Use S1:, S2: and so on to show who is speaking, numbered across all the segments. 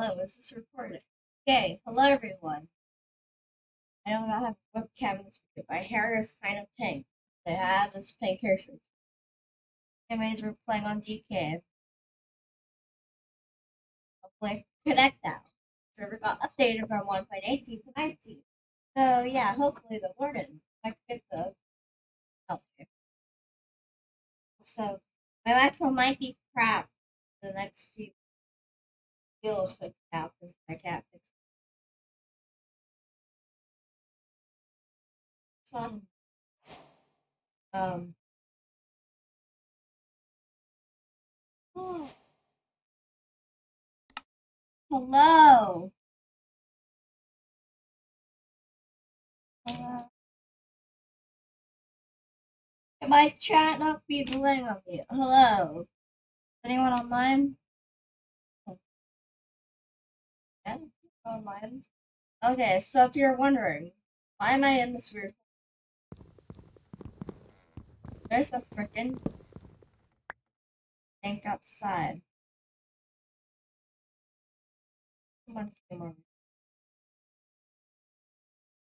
S1: Hello, is this recording? Okay, hello everyone. I don't have a webcam in this video. My hair is kind of pink. I have this pink hair shirt. Anyways, we're playing on Decay. I'll Connect now. Server got updated from 1.18 to 19. So yeah, hopefully the warden I can get the help here. So my microphone might be crap the next few It because I can't fix it. Fun. Um. Oh. Hello. Hello. Can my chat not be delaying on me? Hello. Is anyone online? Online. Okay, so if you're wondering, why am I in this weird There's a frickin' tank outside. Someone came over.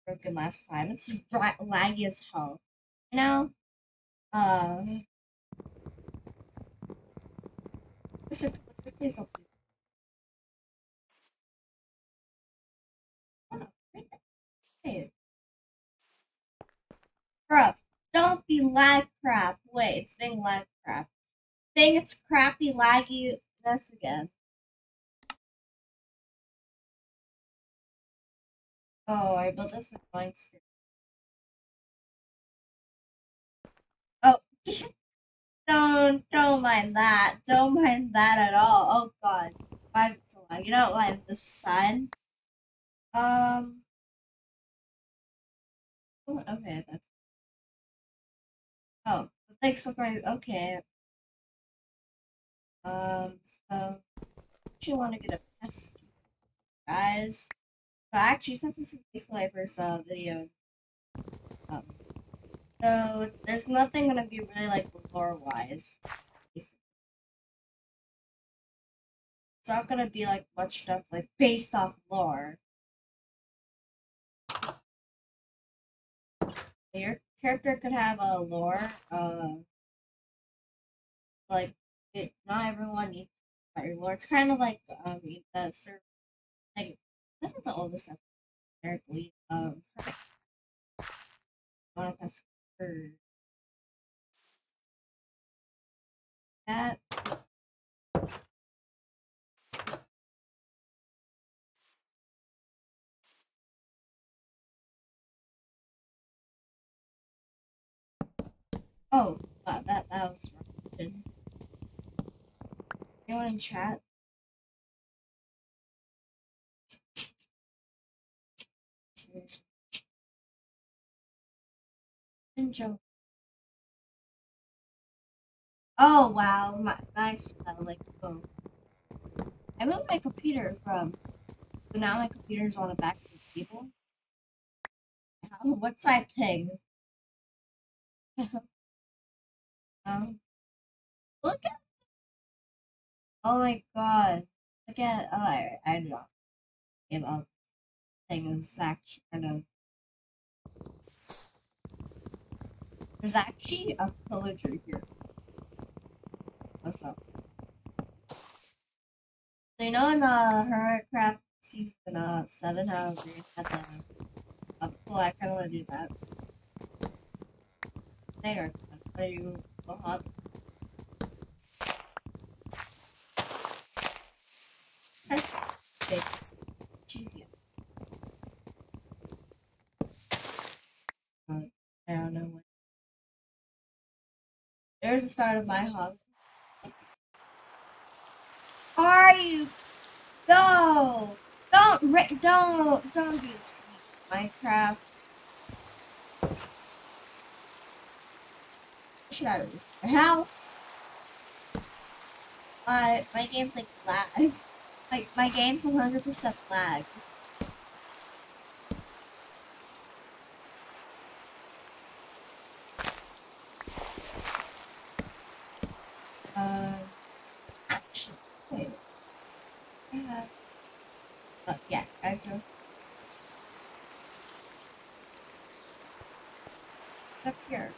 S1: Broken last time. It's just laggy as hell. You know? Uh. Mr. Hey. Bruh, don't be lag crap. Wait, it's being lag crap. Think it's crappy lagginess again. Oh, I built this annoying stick. Oh, don't don't mind that. Don't mind that at all. Oh god, why is it so loud? You don't what? The sun. Um. Oh, Okay, that's. Oh, thing's so great. Okay. Um. So, you want to get a pest, guys? But actually, since this is basically my first uh, video, um, so there's nothing gonna be really like lore wise. It's not gonna be like much stuff like based off lore. Your character could have a lore, uh, like it, not everyone needs your lore. It's kind of like um the server, like don't know the oldest numerically um want to that. Oh, wow, that that was wrong. Anyone in chat? Enjoy. Oh wow, my nice like boom. I moved my computer from so now my computer's on the back of the table. What's I ping? um, look at oh my god. Look at oh I I don't know. Give up thing is actually kind of there's actually a pillager here. What's up? So you know in uh Hermitcraft season uh seven how we had the uh, oh I kinda wanna do that. There. Are you hop? That's. Uh, I don't know. There's the start of my hobby. Are you? Go! Don't don't don't do this to me, Minecraft. Should I roof my house? My my game's like lag. Like my game's 100% lag. Uh, actually, wait. Yeah. But yeah, guys, there's up here.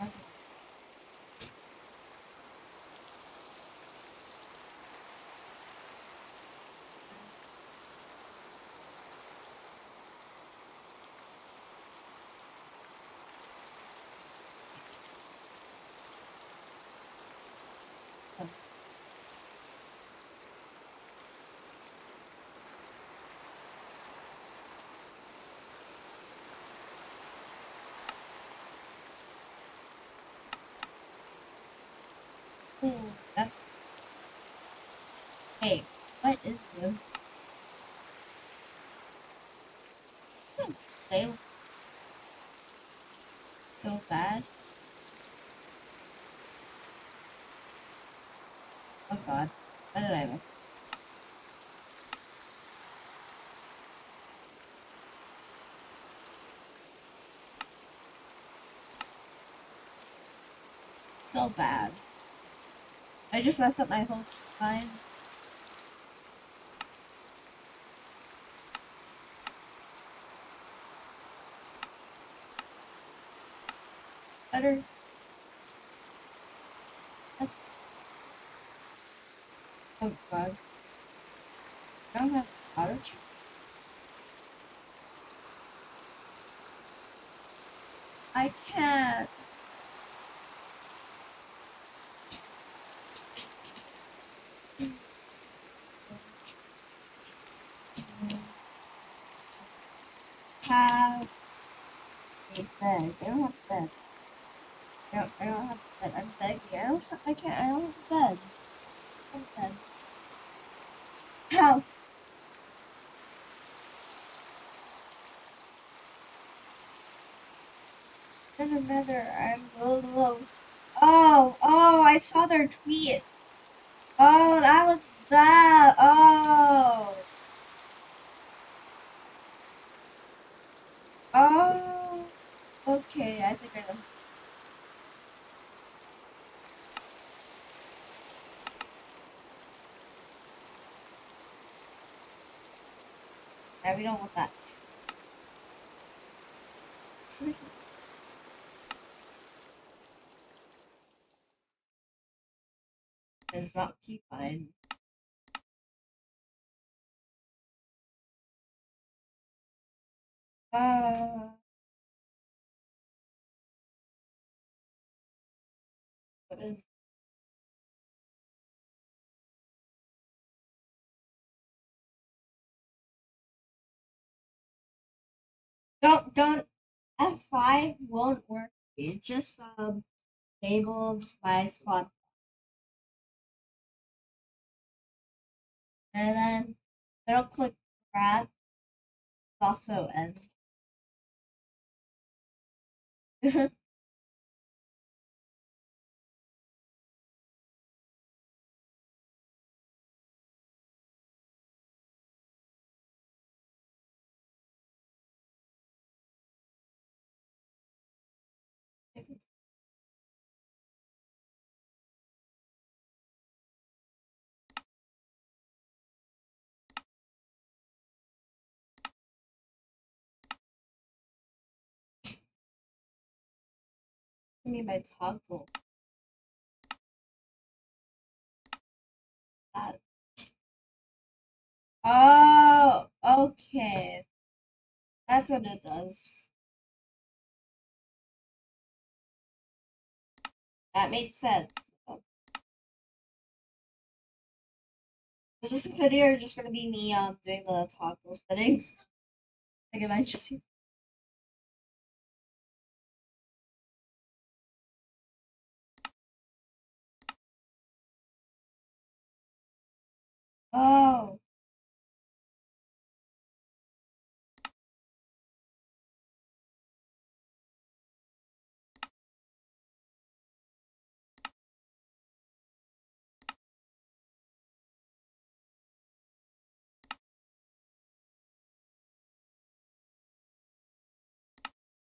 S1: Okay. Ooh, that's. Hey, what is this? Hmm, so bad. Oh god, what did I miss? So bad. I just messed up my whole line. Better. That's. Oh god. I don't have auto check. I can't. Have a bed. I don't have a bed. I don't, I don't have a bed. I'm begging. I don't have, I can't, I don't have a bed. I don't have a bed. How? In the nether, I'm low, low. Oh, oh, I saw their tweet. Oh, that was that. Oh. Oh. Okay, I think I know. We don't want that. Sleep. It's not. Uh, what is don't don't F5 won't work. It just um enabled my spot and then don't click grab also end. me my toggle. That. Oh, okay. That's what it does. That made sense. Is this video just gonna be me um doing the toggle settings? Like it might just Oh.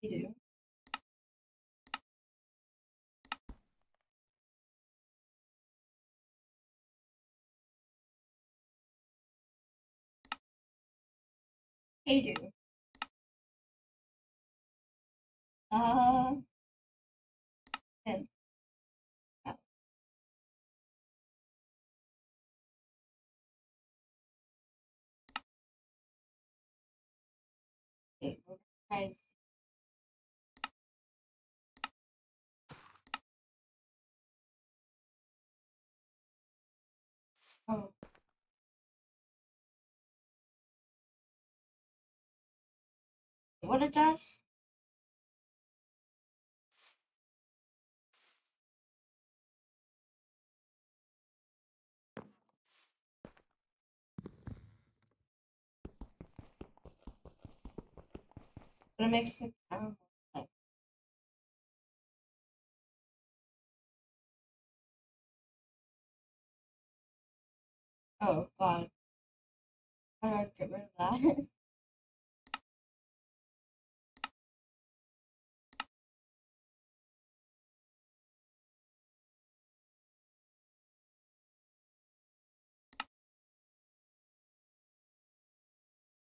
S1: You do. Hey, do. Uh, and uh, okay, we're What it does? But it makes camera oh god. How do I get rid of that?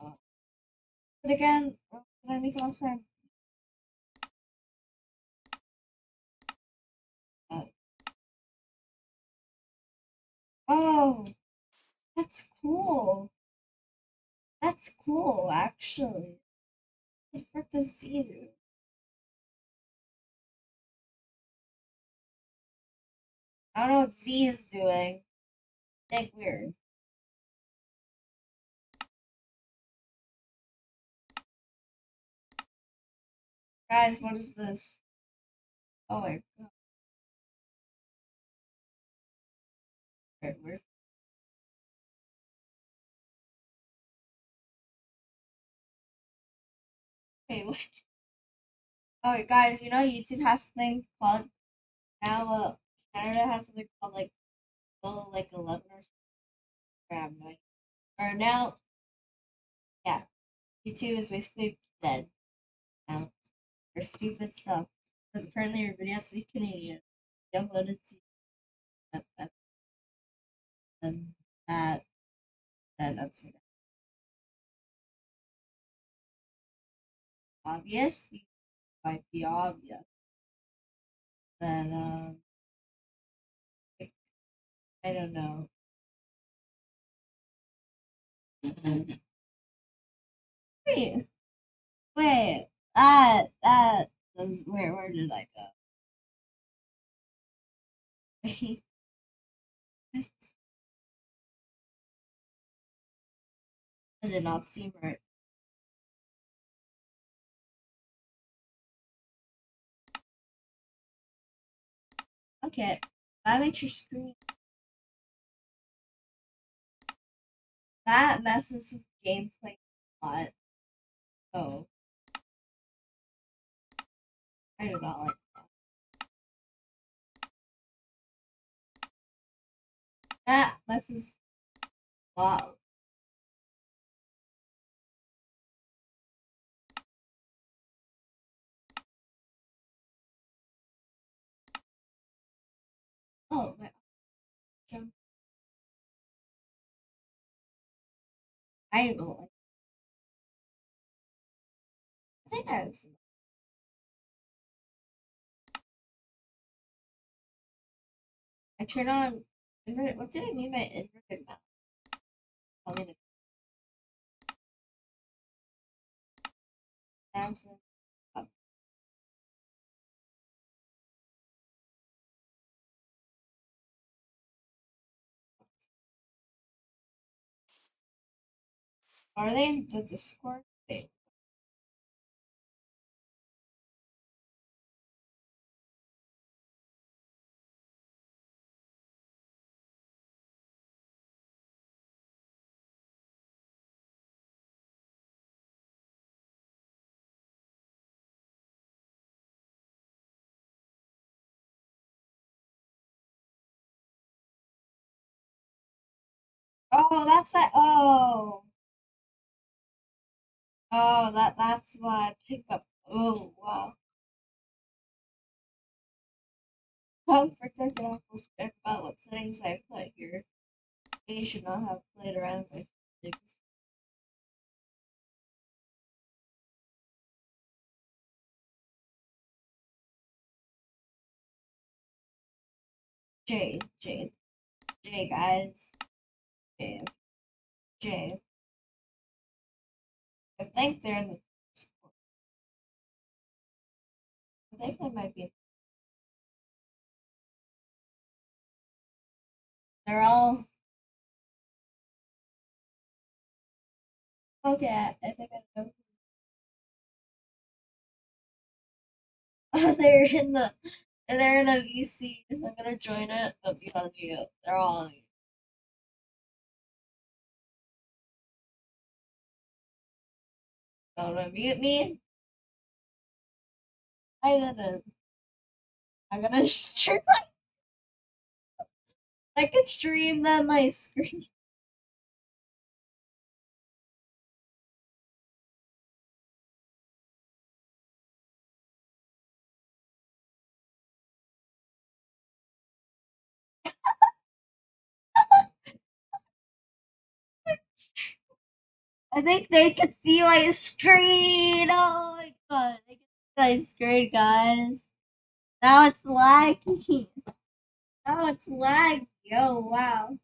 S1: But again, did I make last time? Uh, oh, that's cool. That's cool, actually. The frick is do? I don't know what Z is doing. Think weird. Guys, what is this? Oh my god. Wait, where's Wait, what? Wait, guys, you know YouTube has something called now uh Canada has something called like oh like eleven or something. Like, or now yeah. YouTube is basically dead now. For stupid stuff. Because apparently your video has to be Canadian. You uploaded to that that then that then that's it. obvious. These might be obvious. Then um I don't know. Wait, wait, that that was where where did I go? What? That did not seem right. Okay, that makes your screen. That messes with gameplay a lot. Oh, I do not like that. Messes lot. Oh, my jump. I don't like. I think I was. I turn on inverted. What did I mean by inverted mouse? Are they in the Discord? Wait. Oh, that's that. Oh. Oh, that that's why I pick up. Oh, wow. Forget to also speak about what settings I put here. You should not have played around with settings. J, J, J, guys. J, J. I think they're in the. I think they might be. They're all. Okay, I think I know. they're in the. They're in a VC. I'm gonna join it, but be on mute. They're all on mute. Don't unmute me. I'm gonna. I'm gonna stream. I could stream them my screen. I think they could see my screen. Oh my god, they can see my screen, guys. Now it's laggy. Now it's laggy. Oh wow.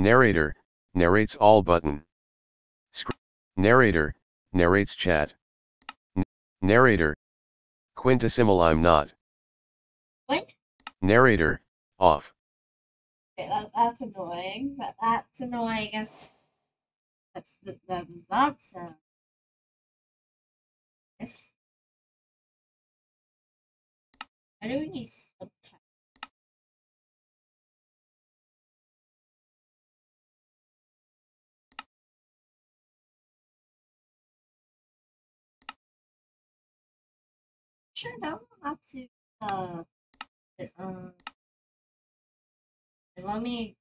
S2: Narrator, narrates all button. Narrator, narrates chat. Narrator. Quintessimal I'm not.
S1: What?
S2: Narrator, off.
S1: Okay, that, that's annoying. That, that's annoying. I guess that's the that not sound. Yes. Why do we need subtitles? Sure, now I'm to uh, um, let me.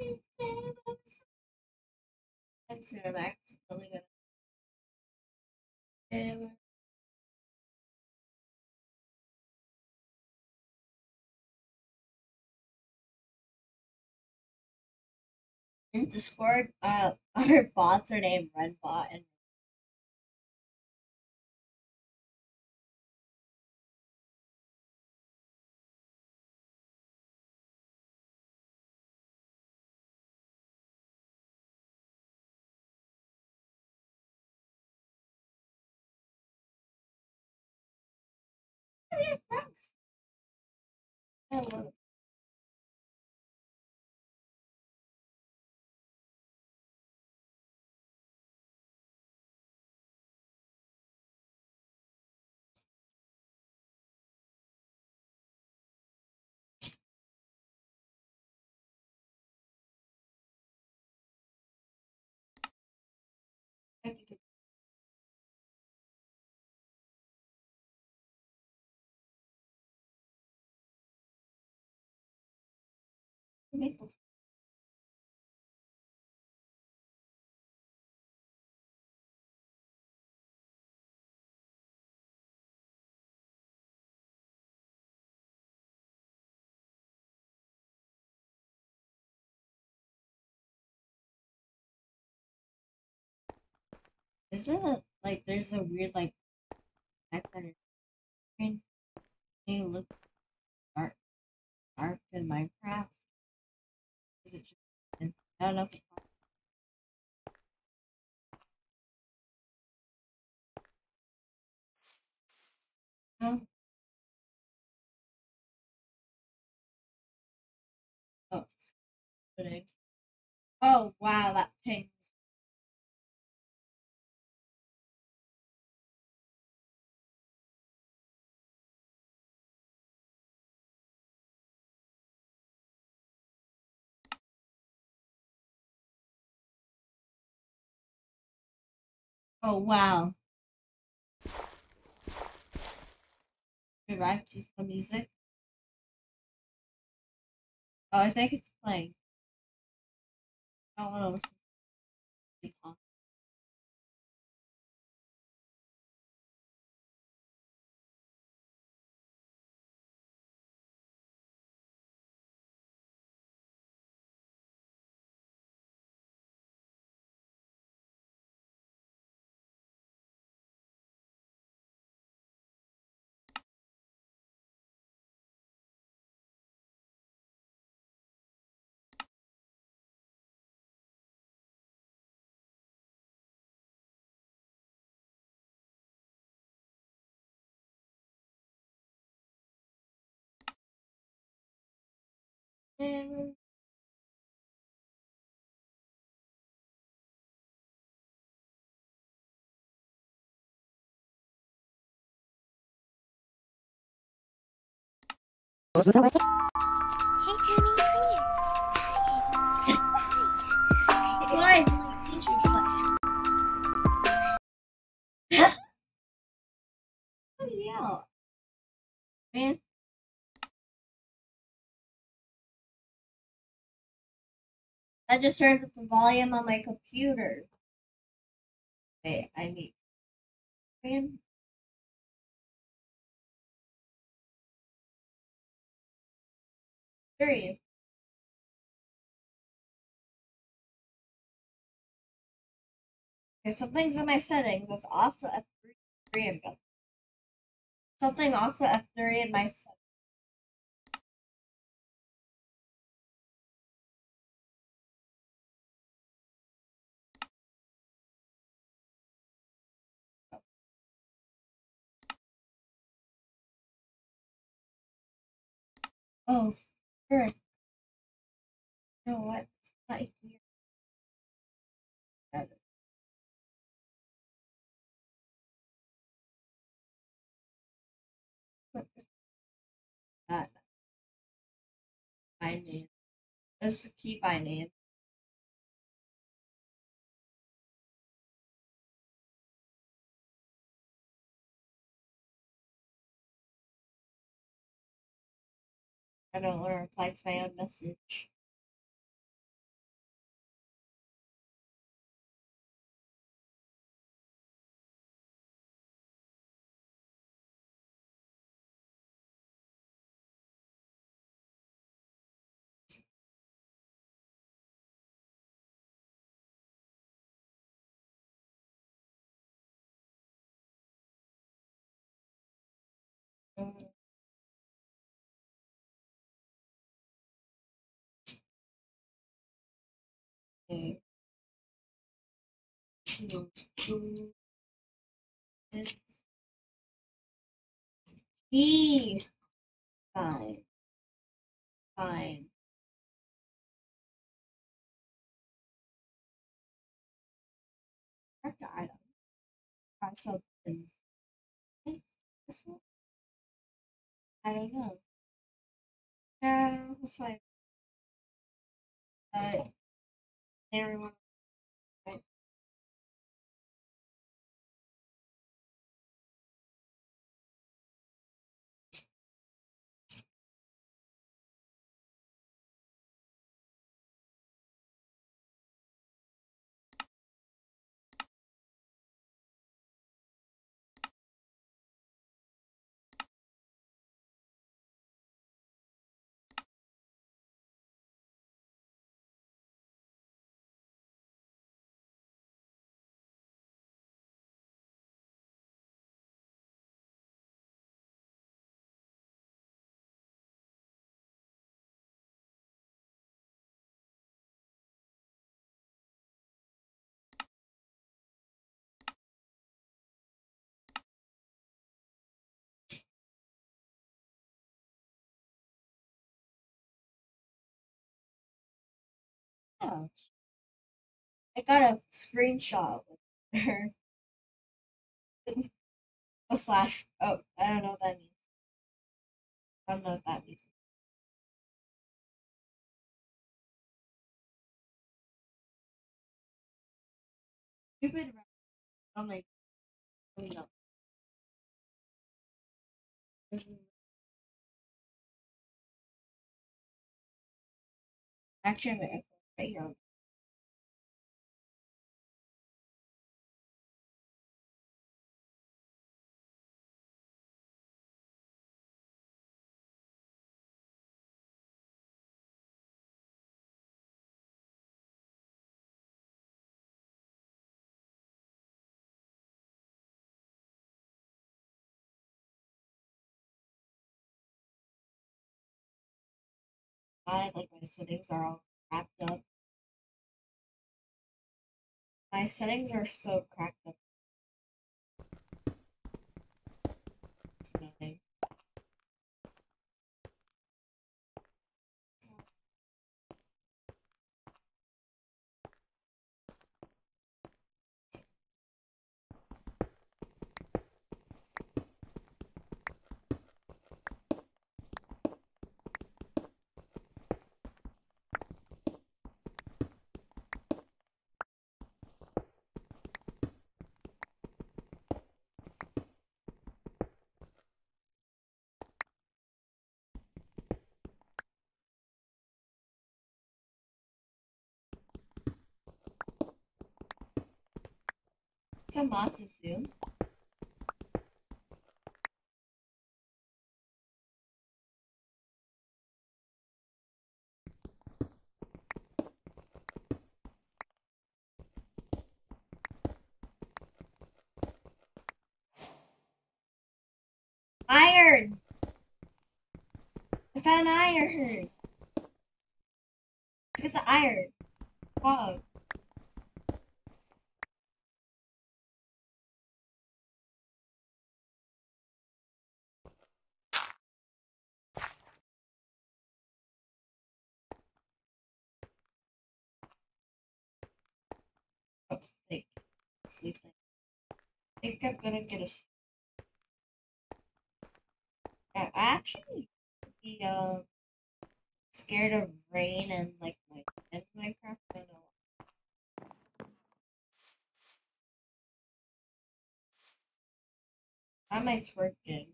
S1: Sorry, I'm accidentally In Discord, uh, our bots are named Renbot and thanks. Maple. Isn't it like there's a weird like your screen? You look dark dark in Minecraft? Is it I don't know if. Oh. Oh wow, that ping. Oh wow. Be back to some music. Oh, I think it's playing. I don't want to listen. to it. Never
S3: Hey, Tammy, come here.
S1: Why? Did you play? oh yeah. Man. That just turns up the volume on my computer. Wait, I need. Man. Three. Okay, something's in my settings that's also F3 three in Beth. Something also F3 in my settings. Oh, frick. Know what? It's not here. That. My name. There's the key by name. I don't want to reply to my own message. E. Fine. Fine. The item. This one? I don't know. Yeah, that's fine. Uh, everyone. I got a screenshot with her. oh slash oh I don't know what that means. I don't know what that means. Stupid I'm like oh no. Actually, I'm I like my settings are all cracked up. My settings are so cracked up. It's annoying. It's a Matsu. Iron! I found iron! Get the iron. Fog. Sleeping. I think I'm gonna get a. s- I actually be uh scared of rain and like my in Minecraft. I don't know. Why am I twerking?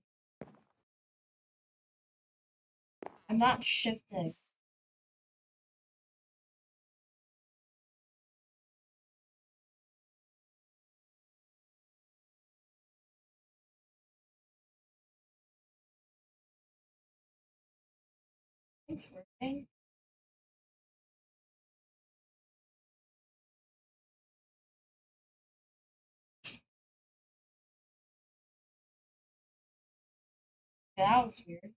S1: I'm not shifting. Working. That was weird.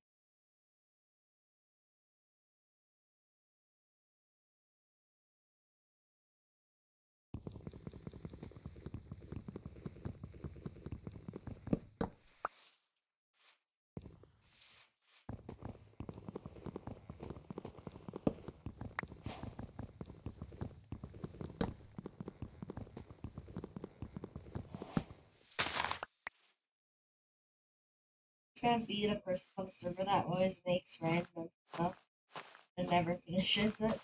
S1: Gonna be the person on the server that always makes random stuff and never finishes it.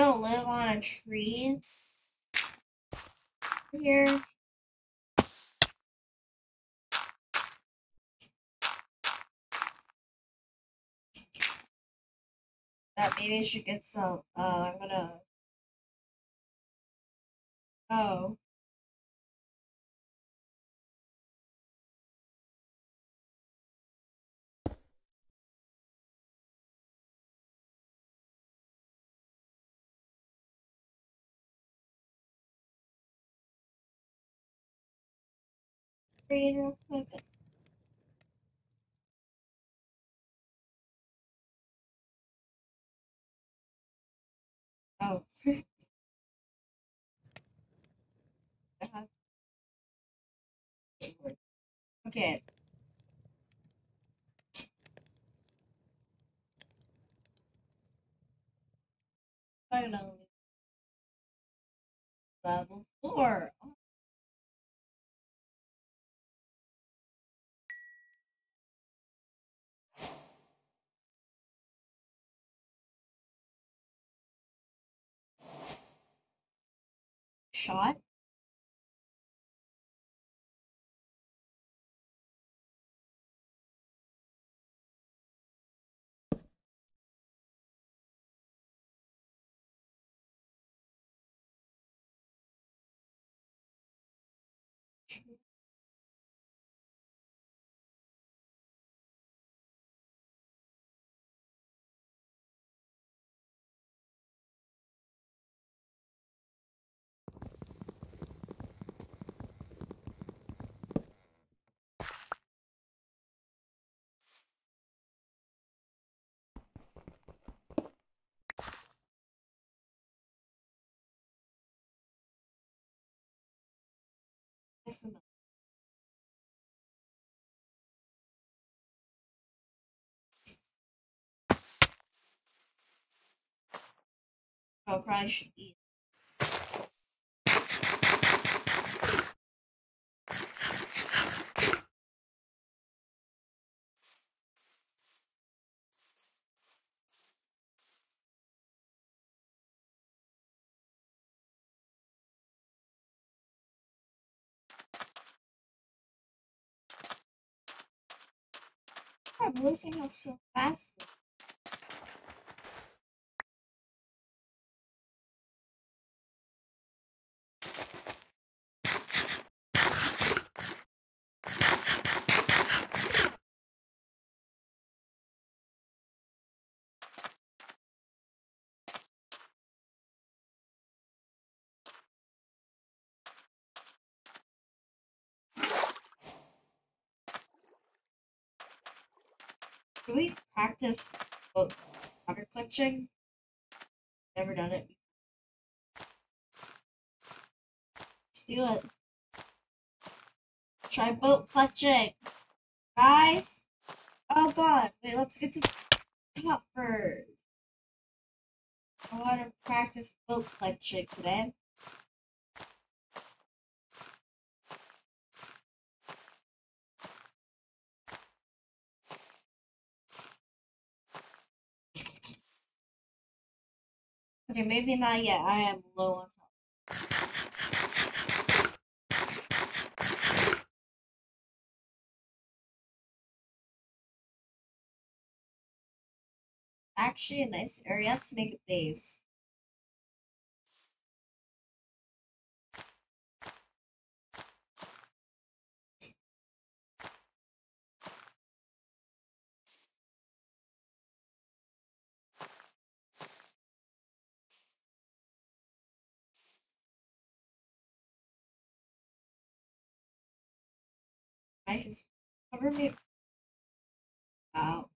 S1: Gonna live on a tree. here. That maybe I should get some. Uh, I'm gonna. Oh. creator. Oh. okay. Finally. Level 4. Shot. Nice enough. Oh, probably should eat. I'm losing him so fast. Do we practice water clutching? Never done it. Let's do it. Try boat clutching. Guys! Oh god, wait, let's get to top first. I want to practice boat clutching today. Okay, maybe not yet. I am low on health. Actually, a nice area to make a base. I just cover me. Wow.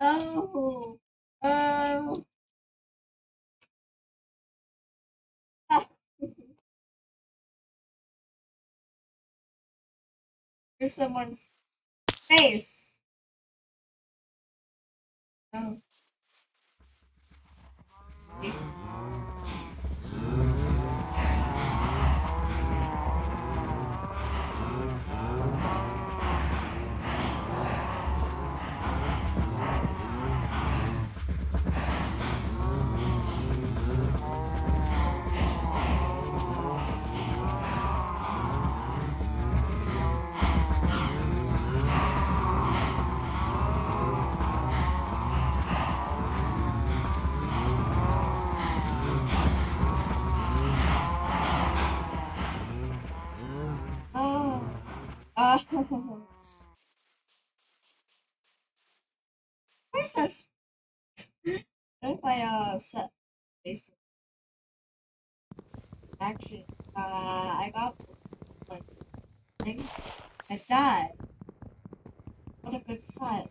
S1: Oh. Oh. Ah. There's someone's face. Oh. Face. What if I uh set face? Actually, uh, I got thing. I died. What a good sign.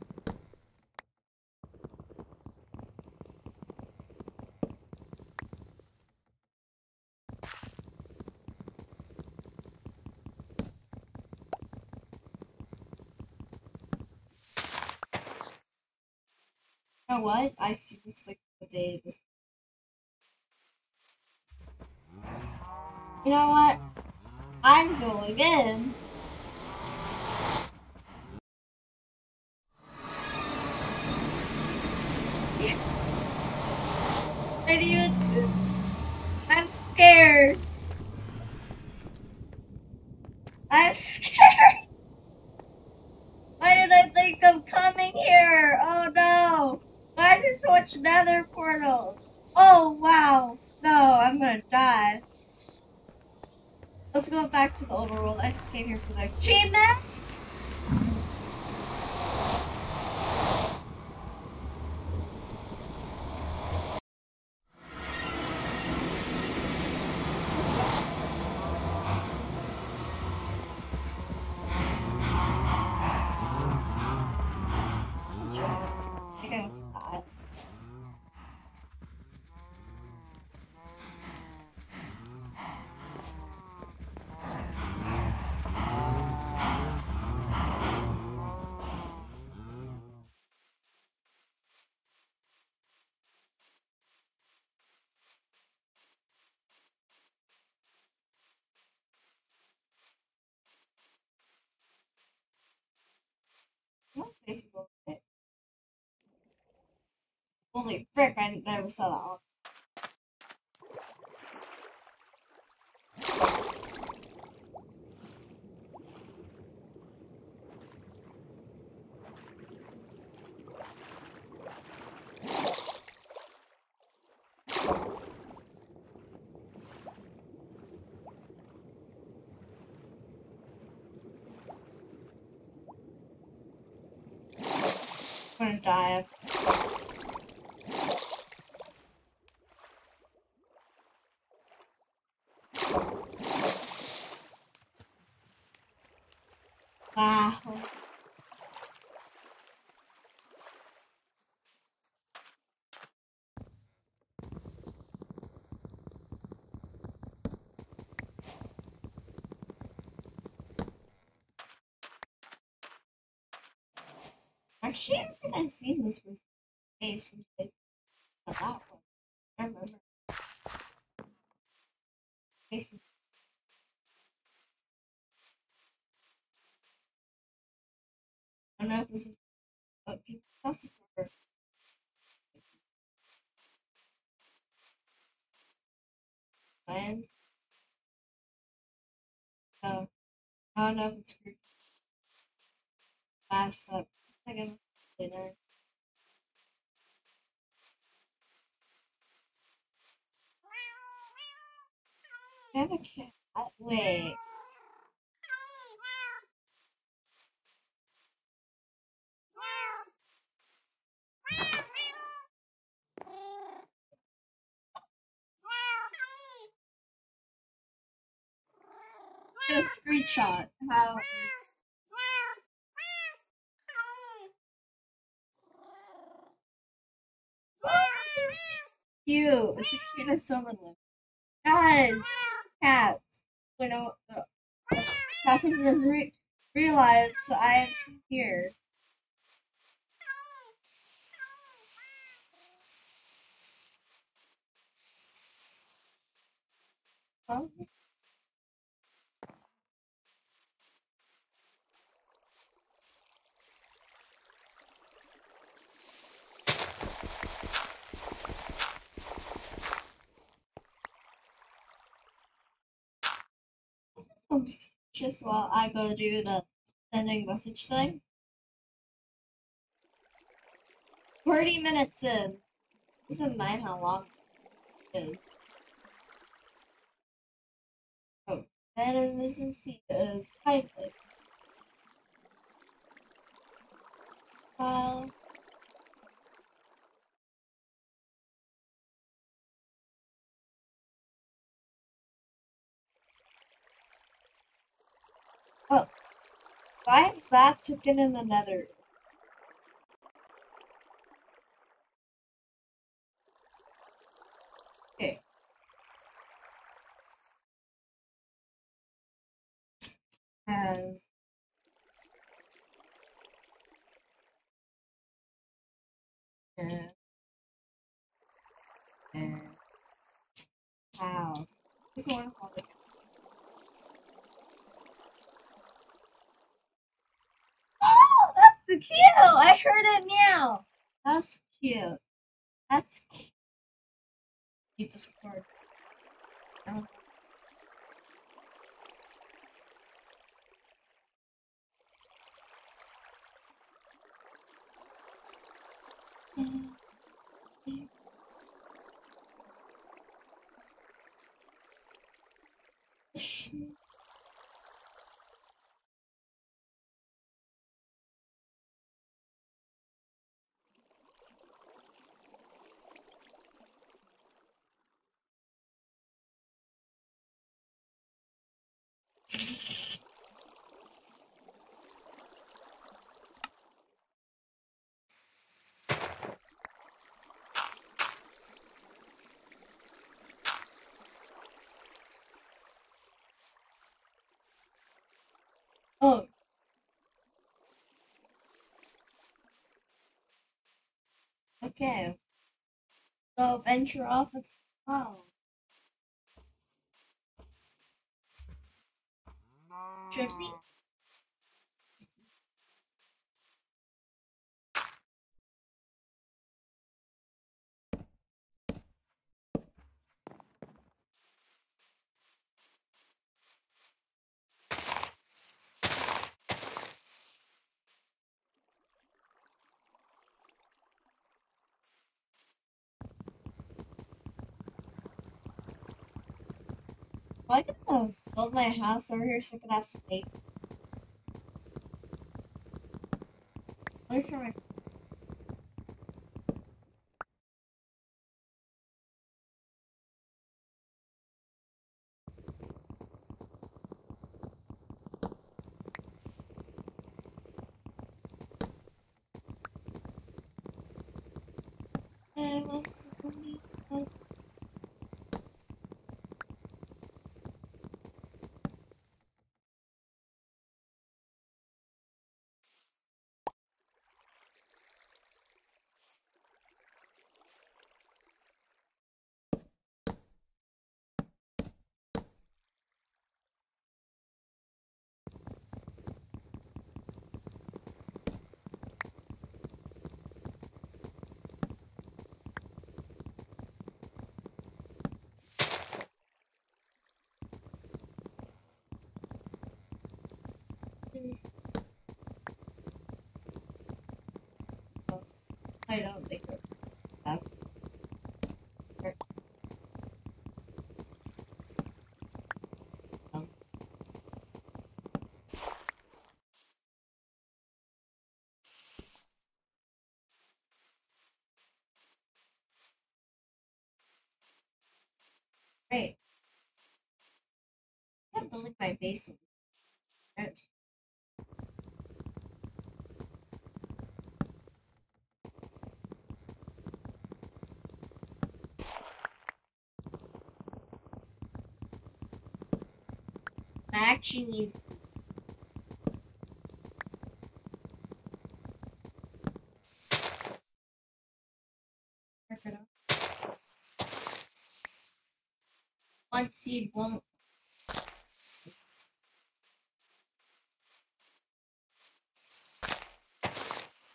S1: Know what? I see this like the day this. You know what? I'm going in. What do you? I'm scared. I'm scared. Why did I think of coming here? Oh no! Why is there so much nether portals? Oh wow! No, I'm gonna die. Let's go back to the overworld. I just came here for the achievement. Sure. I think I want to die. It? Holy frick, I never saw that one. Of Wow. I don't think I've seen this like not that screenshot how cute. It's the cutest someone look. Guys, cats. You know, the, the assassins have re realized I am here. Huh? Um, Just while I go do the sending message thing. 30 minutes in. Is mind how long it is. Oh, and this is is typing. File. Oh, why is that chicken in the nether? Okay. Has and and house. This one called. Oh, that's the cute. I heard it meow. That's cute. That's cute. You Discord. Oh. Okay. So venture off at oh. Should we? Why build my house over here so I can have space? At least for my I was only like Please. I don't think it have. Um. Great. I'm building my basement. Right. It out. One seed won't.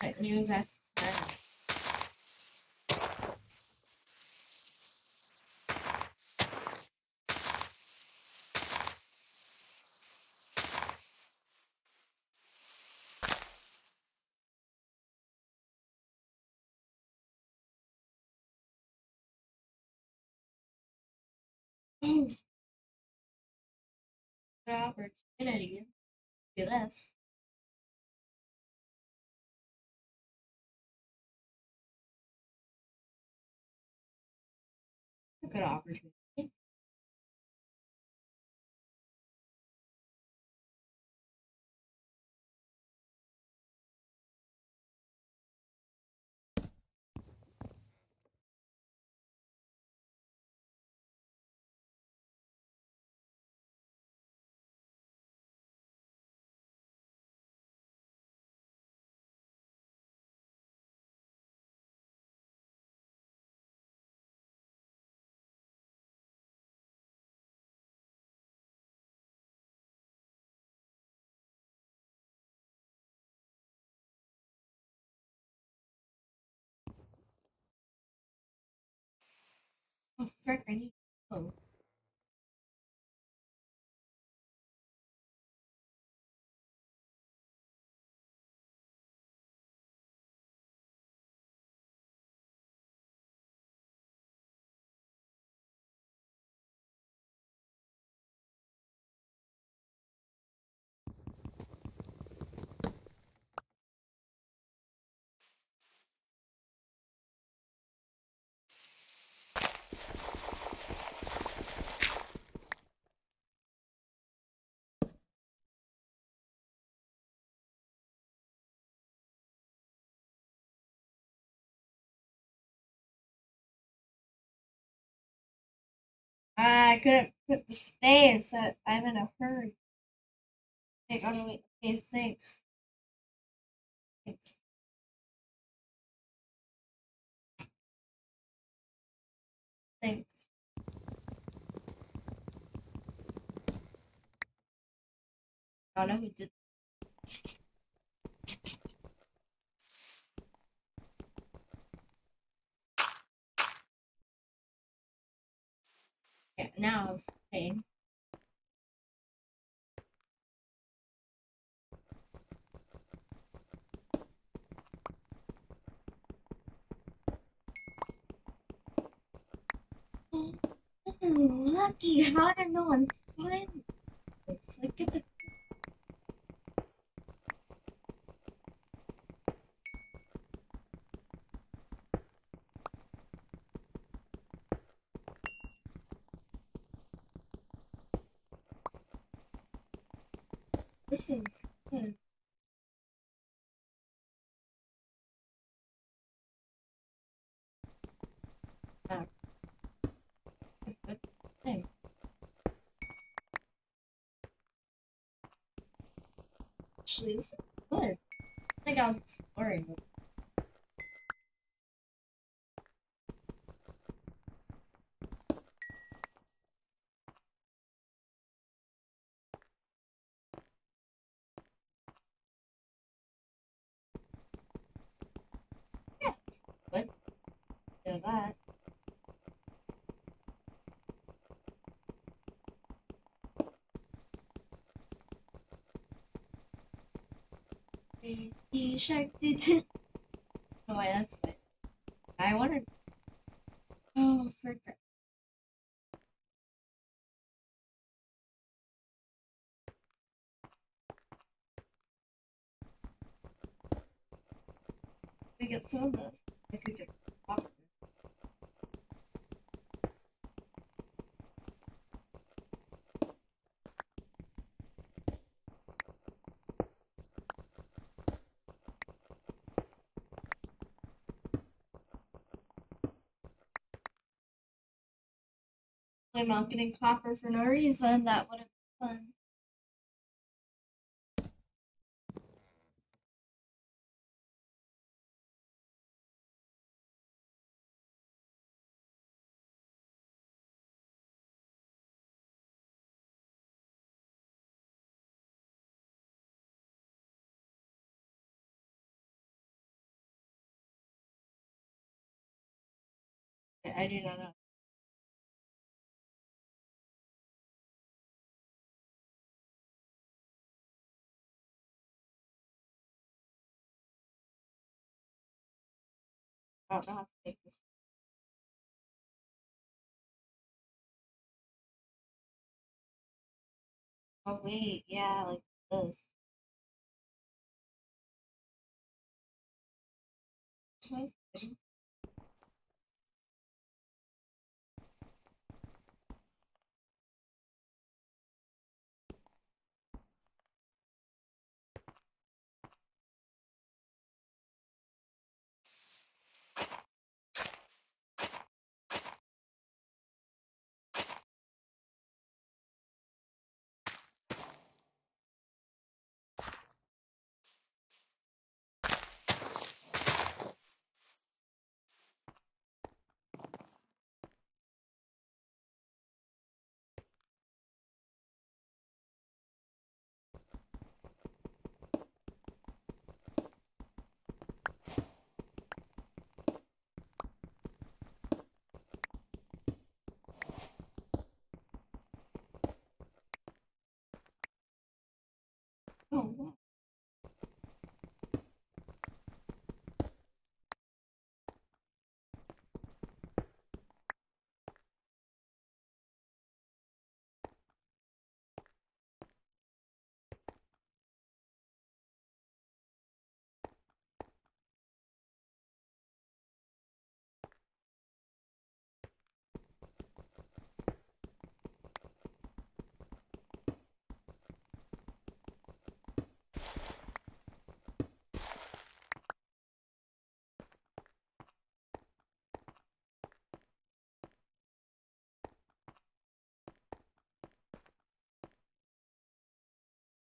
S1: Right, news that's bad. Oh. Opportunity. Do this. Good opportunity. Oh I couldn't put the space. I, I'm in a hurry. Oh no, wait. Okay, thanks. Thanks. Thanks. I don't know who did. Yeah, now saying. This is lucky. How no one find this? Like, get the. This is good. Uh, a. Actually, this is good. I think I was exploring. it. Yeah, it's good. Do that. Baby shark doo doo. Oh wait, that's good. I wanted. Oh, forgot. I get some of this. I'm not getting clapper for no reason. That would have been fun. I do not know. Don't know how to make this. Oh wait, yeah, like this. Can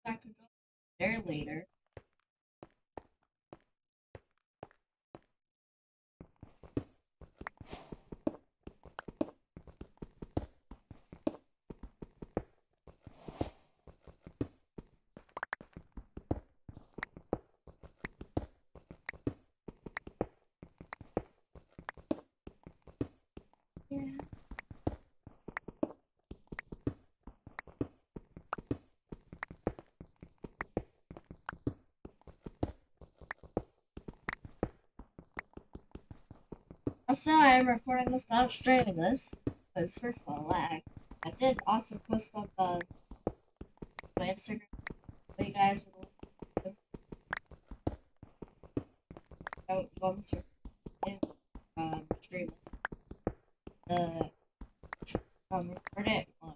S1: I could go there later. Yeah. Also, I'm recording this, not streaming this, because first of all, lag. I did also post up uh, my Instagram. What you guys would want to I would want to in, um, stream the um record it on.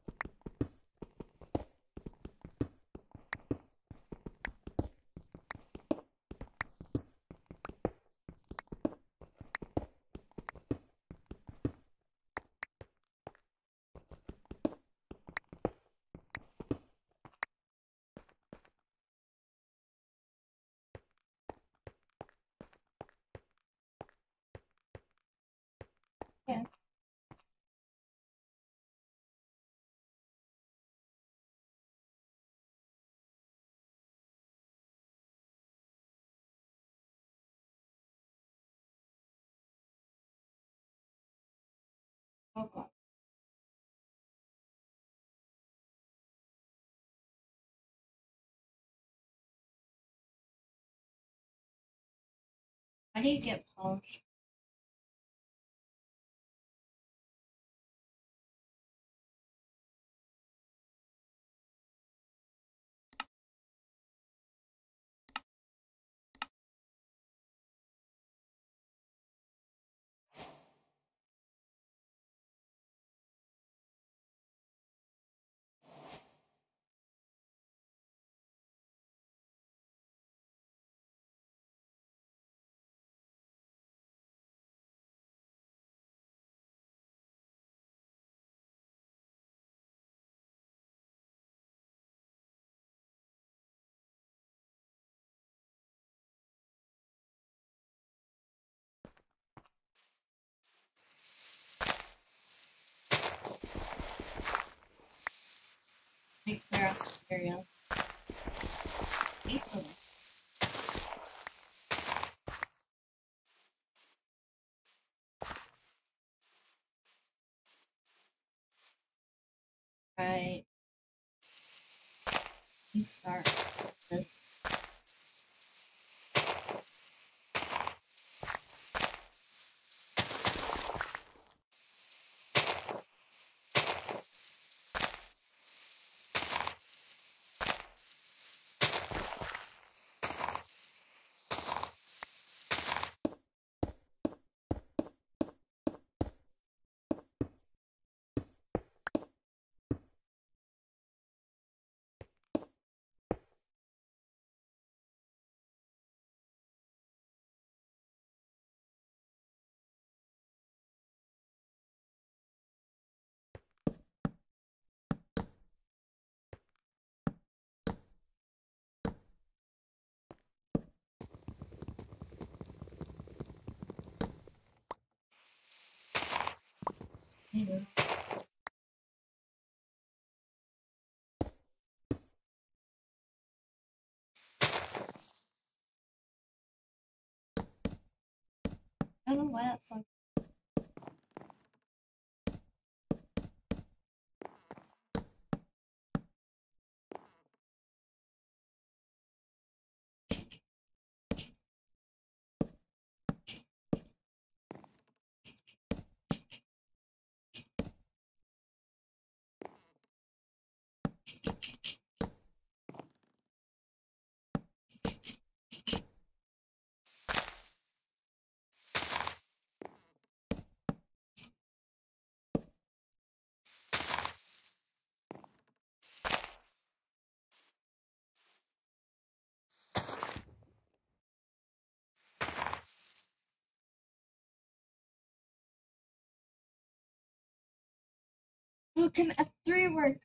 S1: Yeah. Oh god. I need to get polished. me this area. Easily. Right. Let's start this. I don't know why that song. Oh, can F3 work?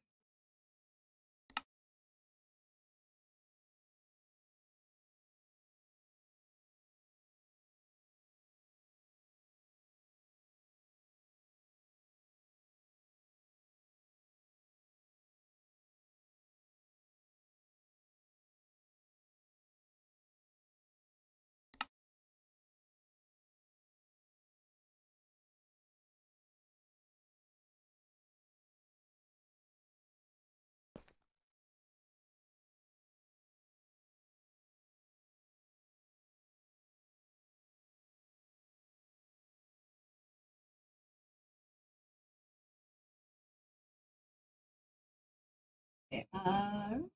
S1: Okay,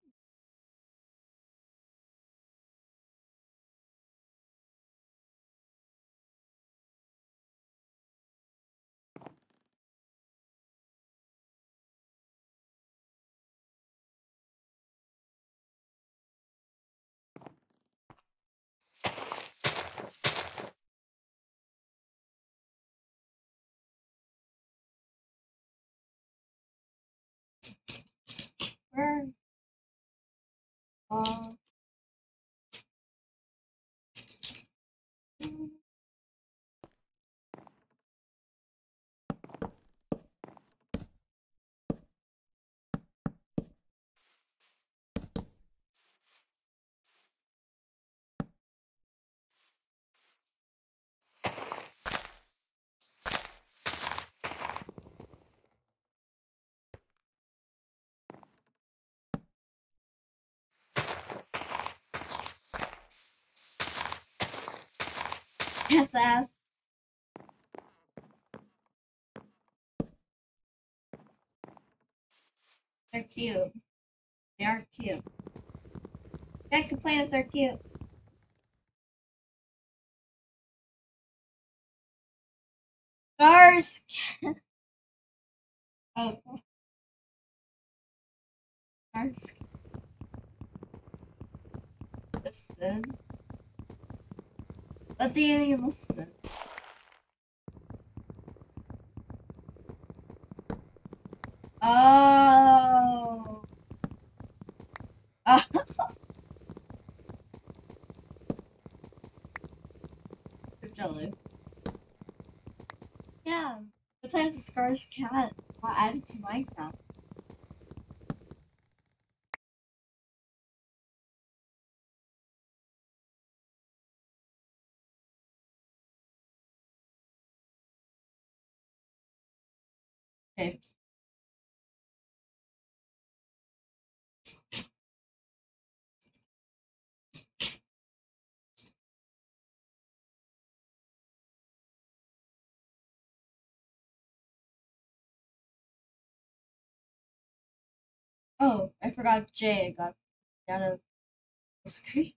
S1: Uh, mm, cat's ass. They're cute. They are cute. Can't complain if they're cute. Stars. oh. Stars. Listen. You mean listen? Oh. Jellie. Yeah. What type of Scar's cat got added to Minecraft? Oh, I forgot Jay got out of the screen.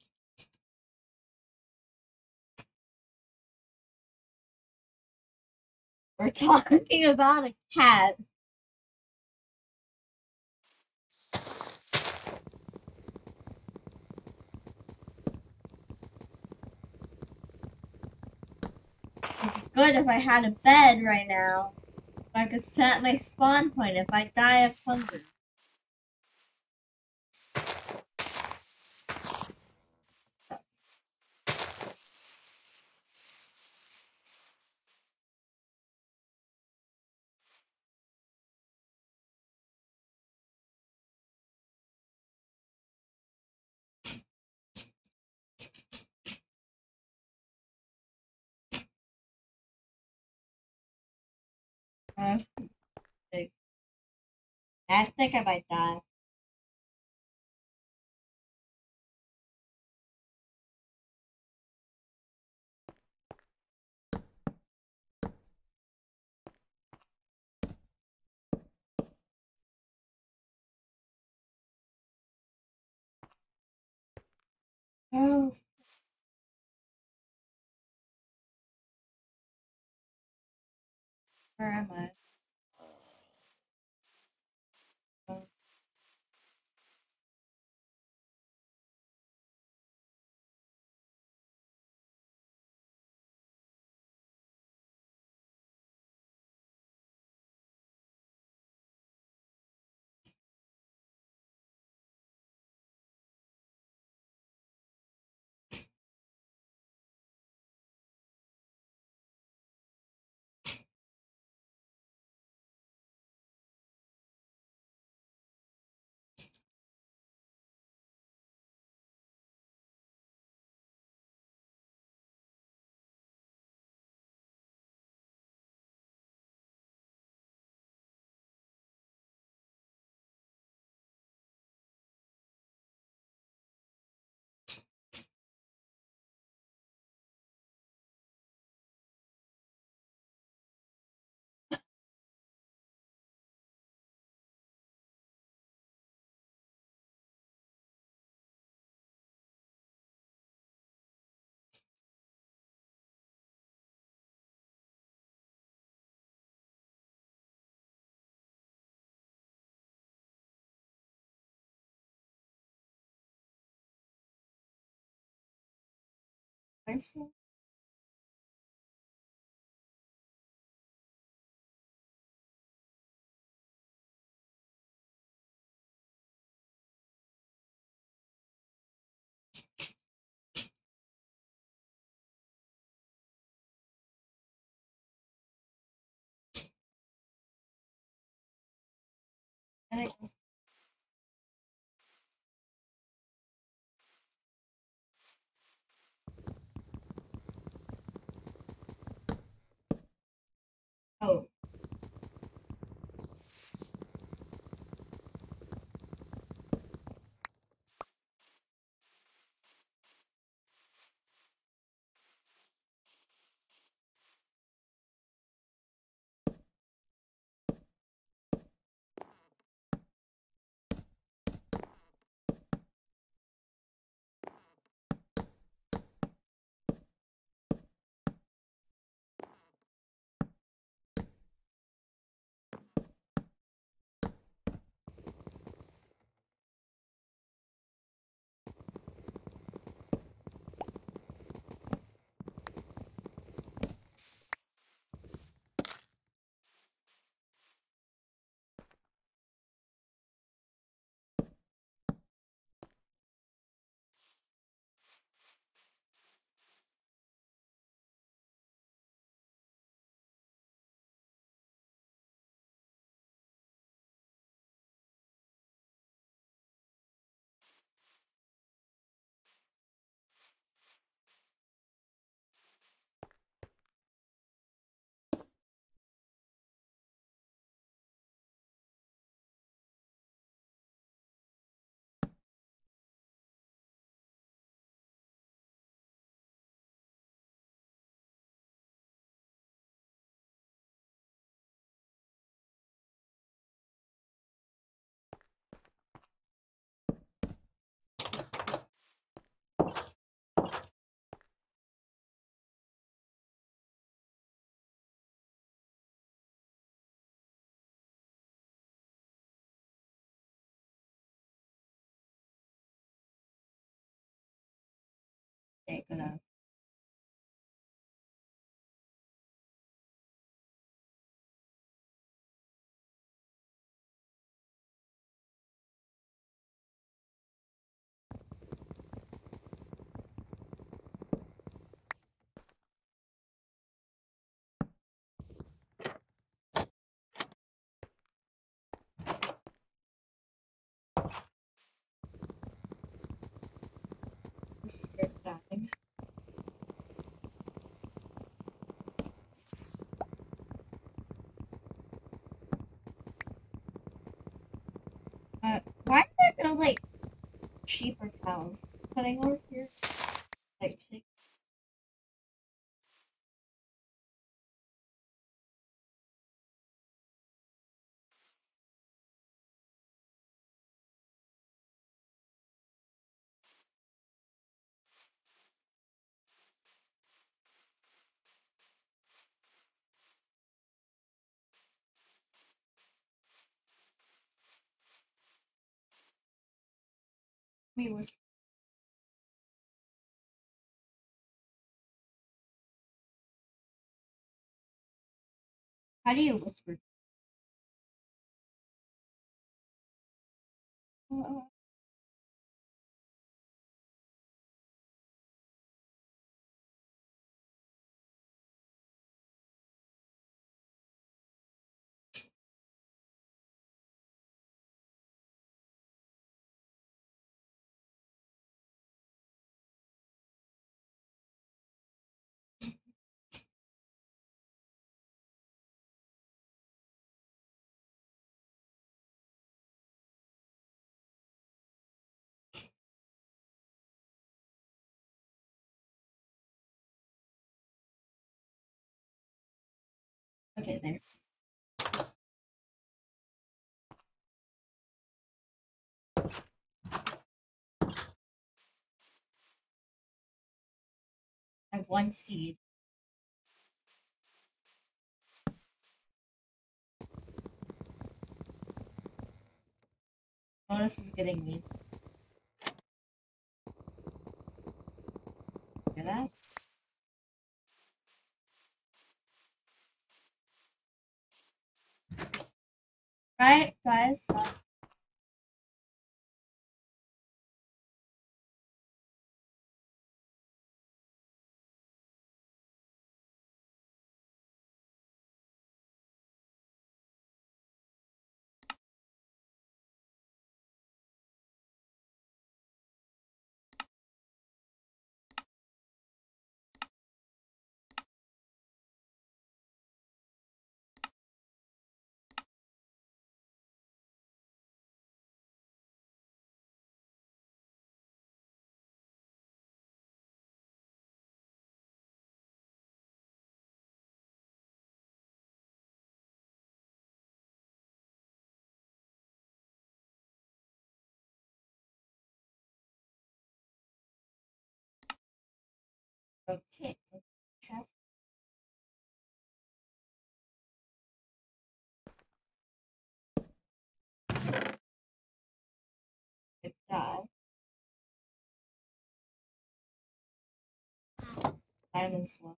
S1: We're talking about a cat. Good if I had a bed right now. I could set my spawn point if I die of hunger. I think I might die. Oh. Am I? The- and it goes- Yeah. Skip time. Cows putting over here? Like. Me was How do uh, uh, okay, there. I have one seed. Bonus is getting me. Hear that? Right, guys? Okay. Chest. Good die. Diamond swell.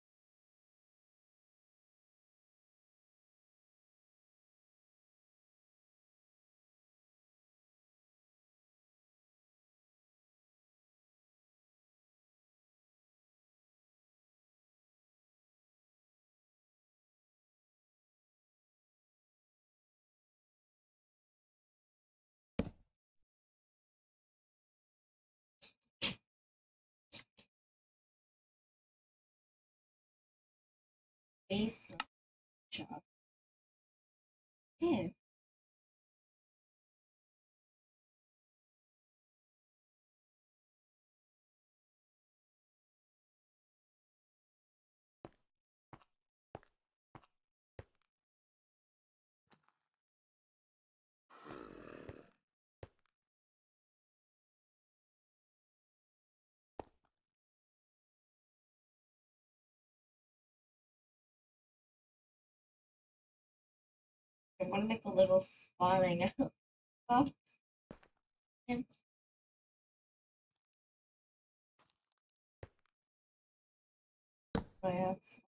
S1: Base job. Okay. Want to make a little spawning box. And plants.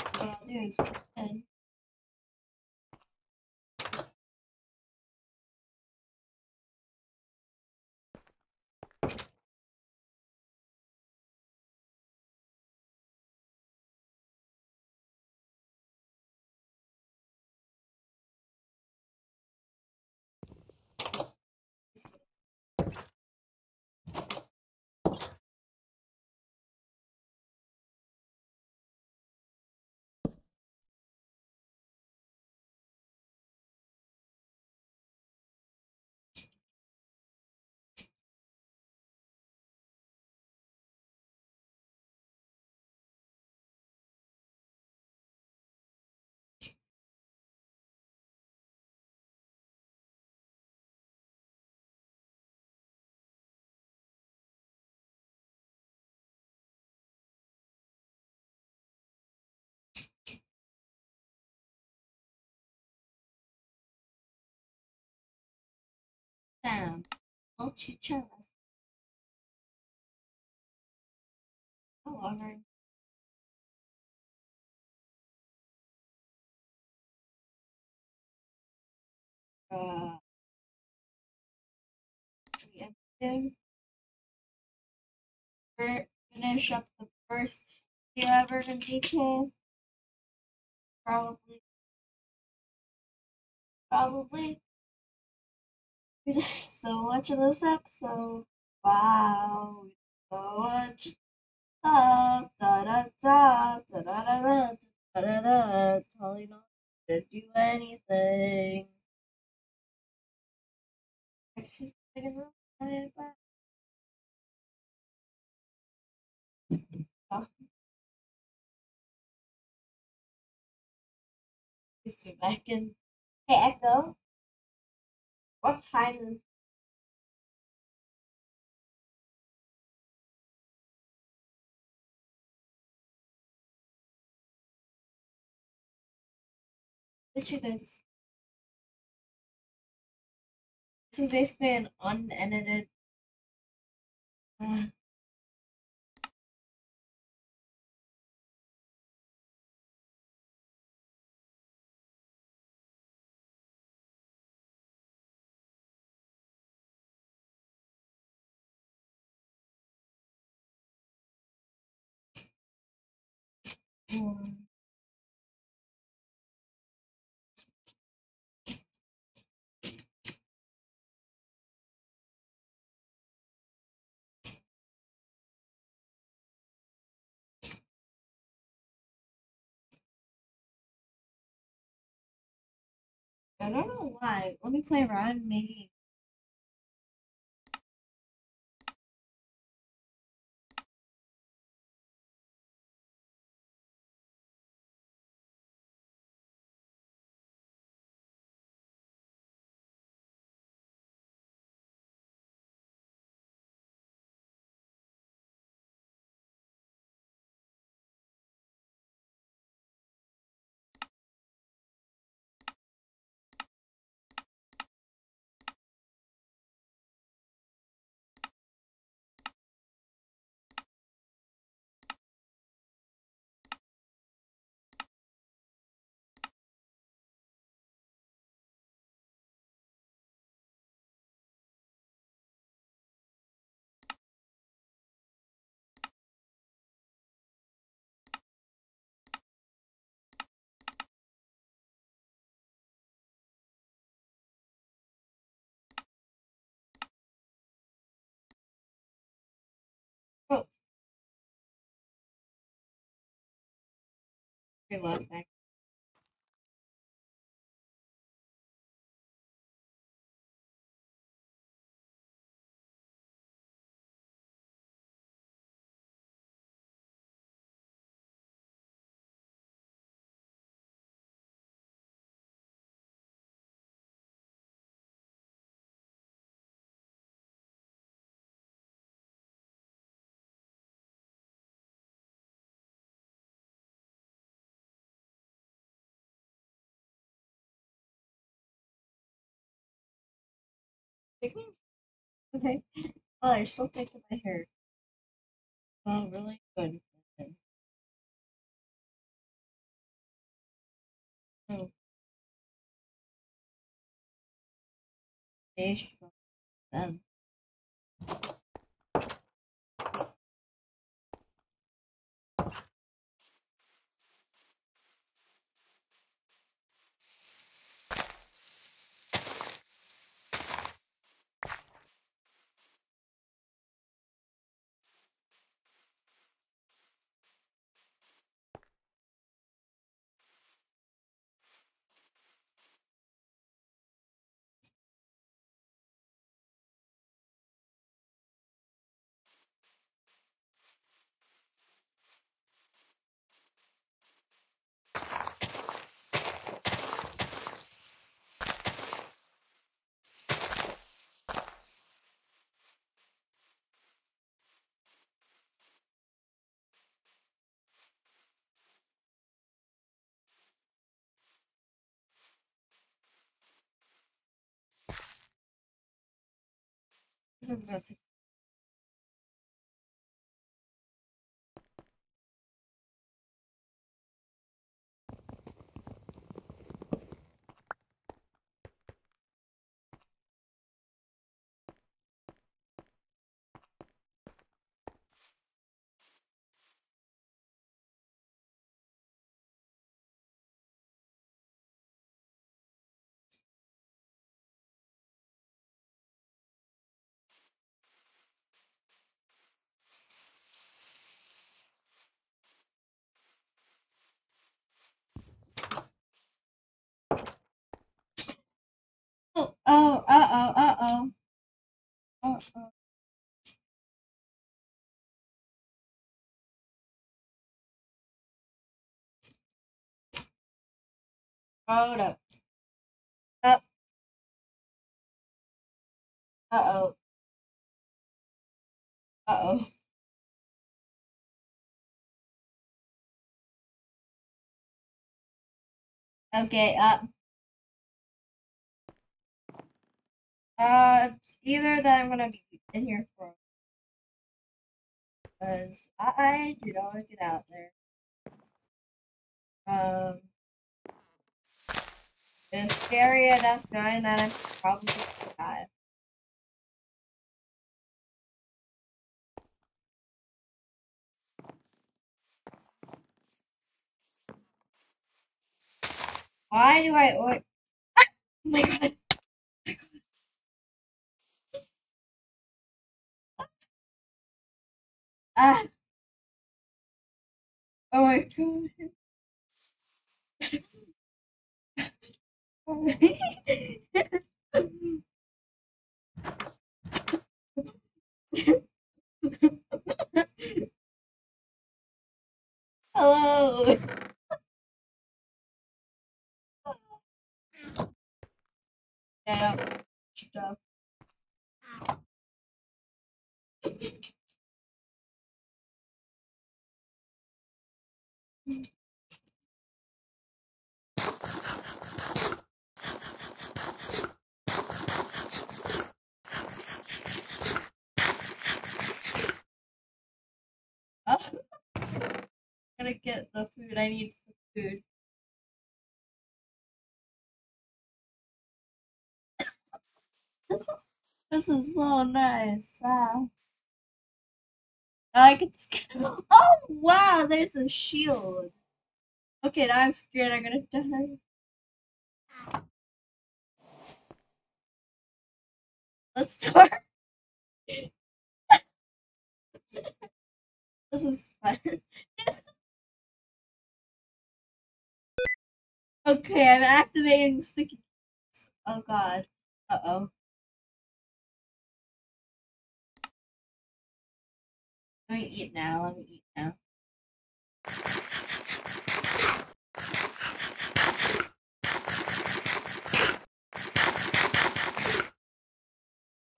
S1: Oh, what I'll do is then down. Won't you join us? Hello, Lauren. Uh, three them. Finish up the first few hours in detail. Probably. Probably. So much of this episode. Wow. So much stuff. Da da da da da da da da da da. Totally not gonna do anything. Life back. Oh. Back in? Hey, Echo. What time is? Which Michigan's. This is basically an unedited uh, um, I don't know why. Let me play around. Maybe. I love thank Okay. Oh, they're still taking my hair. Oh, really good. Hmm. Okay. Oh. Them. This is gonna take. Oh, oh, uh oh, uh oh. Uh oh. Hold up. Up. Uh oh. Uh oh. Okay, uh. Uh, it's either that I'm gonna be in here for. Because I do not want to get out there. Um. It's scary enough knowing that I'm probably die. Why do I always... Oh my god! Ah! Oh my god! Hello! Yeah, shut up. Oh. Gotta get the food. I need some food. This is so nice. Wow. I can. Oh wow! There's a shield. Okay, now I'm scared. I'm gonna die. Let's start. This is fun. Okay, I'm activating the sticky. Oh god. Uh oh. Let me eat now. Let me eat now.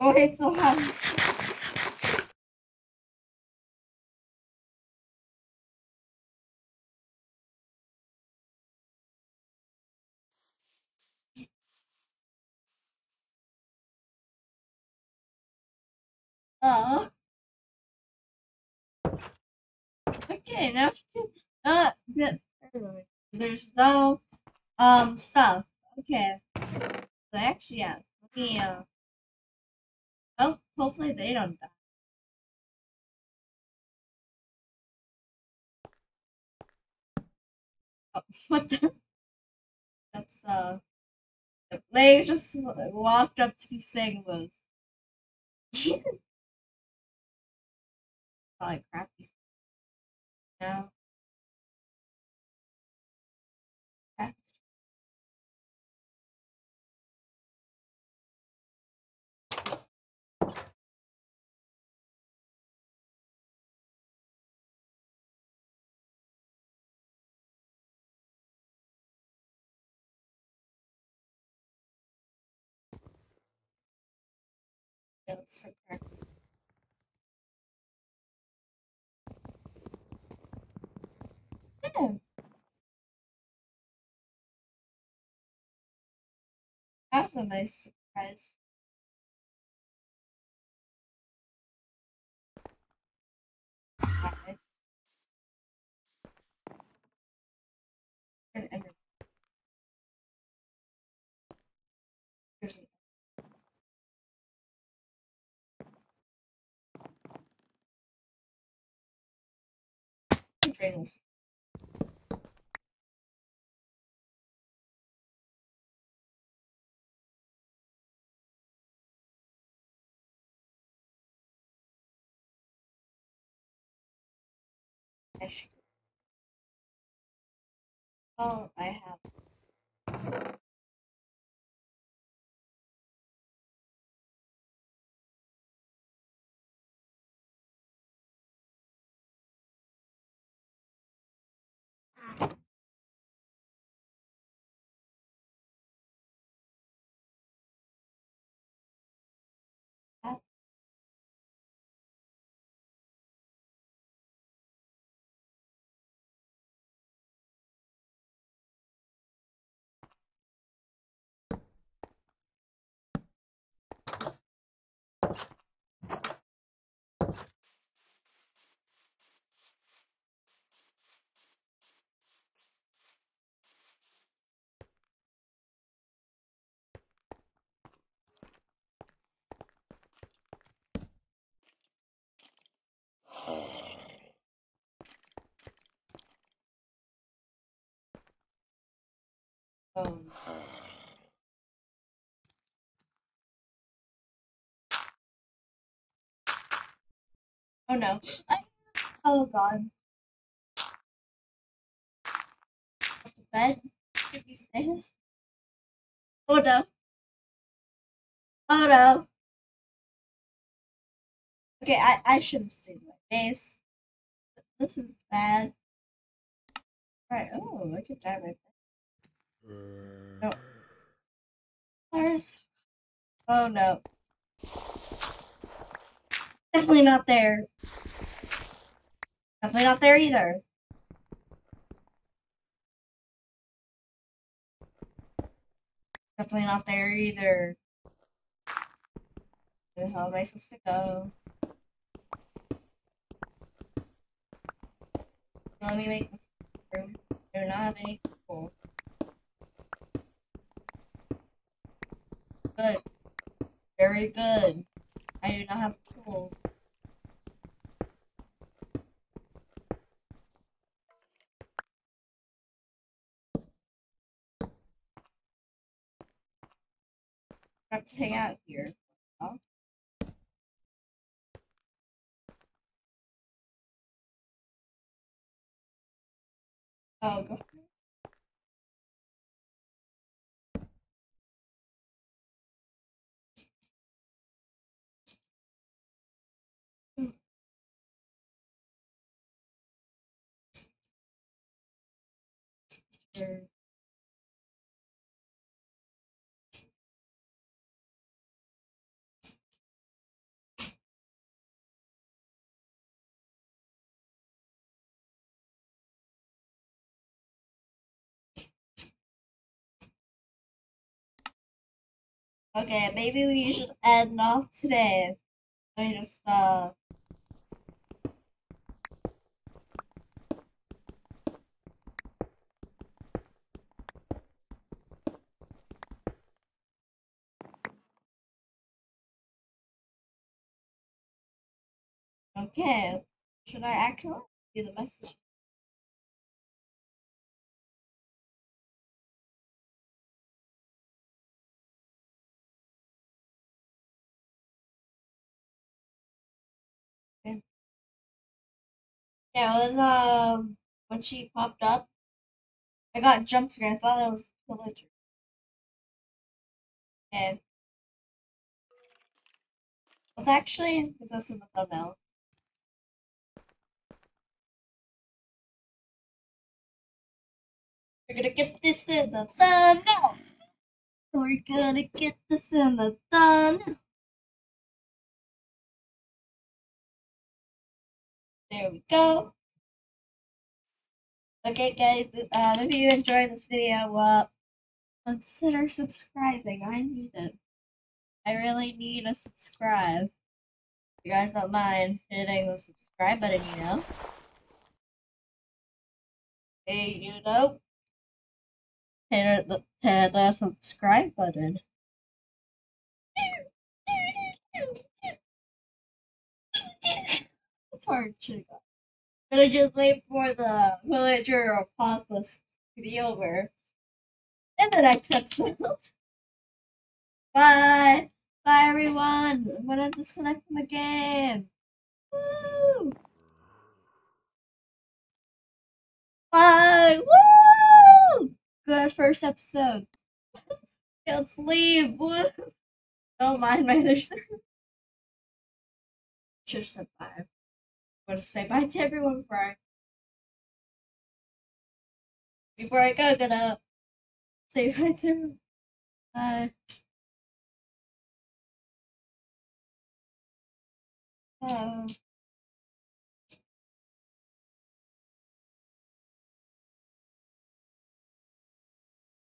S1: Oh, it's so hot. Oh. Okay, now uh, there's no um stuff. Okay, so actually, yeah. Let me uh. Oh, hopefully they don't die. Oh, what the? That's uh. They just walked up to me saying those. Probably crappy. No. Crap. Yeah, let's start That was a nice surprise. An I should. Oh, I have. Um, oh no. Oh god. What's the bed? Should we safe? Oh no. Oh no. Okay, I, I shouldn't say my face. This is bad. Right, oh, I could die right No. There's. Oh no. Definitely not there. Definitely not there either. Definitely not there either. Where the hell am I supposed to go? Let me make this room. I do not have any people. Good. Very good. I do not have cool. Have to hang out here. Huh? Oh, go. Sure. Okay, maybe we should end off today. Me just uh Okay. Should I actually do the message? Yeah, it was um when she popped up, I got jump scared. I thought it was pillager. Okay. Let's actually put this in the thumbnail. We're gonna get this in the thumbnail. We're gonna get this in the thumbnail. There we go. Okay, guys, um, if you enjoyed this video, uh, consider subscribing. I need it. I really need a subscribe. If you guys don't mind hitting the subscribe button, you know. Hey, you know. Hit the, hit the subscribe button. It's hard to gonna just wait for the villager apocalypse to be over in the next episode. Bye. Bye, everyone. I'm gonna disconnect from the game. Woo! Bye. Woo! Good first episode. Let's leave. Woo! Don't mind my other server. Should have gonna say bye to everyone before I before I go. Gonna say bye to everyone. Bye. Uh,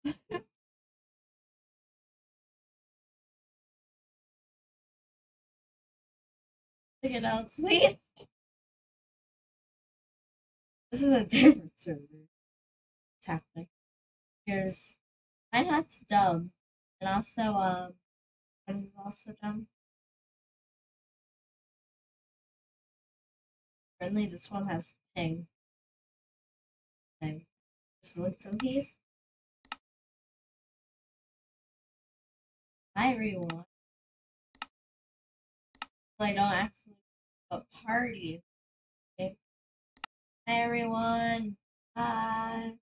S1: Look at out sleep. This is a different server. Happening? Here's Nine Hats dumb. And also um is also dumb. Friendly, this one has ping. Okay. Select some keys. Hi everyone. I don't actually a party. Everyone. Bye.